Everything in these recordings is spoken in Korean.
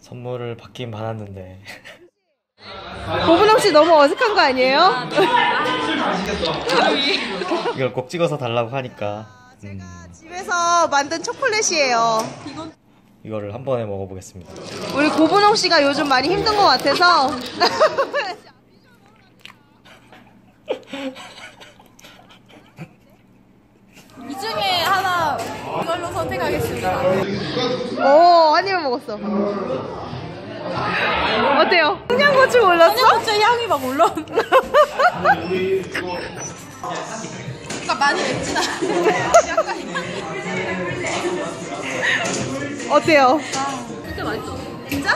선물을 받긴 받았는데 고분홍 씨 너무 어색한 거 아니에요? 이걸 꼭 찍어서 달라고 하니까 음, 집에서 만든 초콜릿이에요. 이거를 한 번에 먹어보겠습니다. 우리 고분홍 씨가 요즘 많이 힘든 것 같아서 이 중에 하나 이걸로 선택하겠습니다. 오, 한 입을 먹었어. 어때요? 청양고추 올랐어? 청양고추 향이 막 올라온다. 그러니까 많이 맵진 않아. 약간 어때요? 진짜 맛있어. 진짜?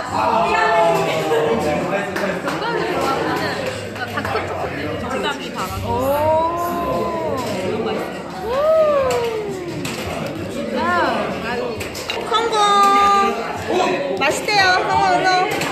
초콜릿 정답이 달아서 오. 너무 맛있어요. 성공! 맛있대요, 성공, 성공.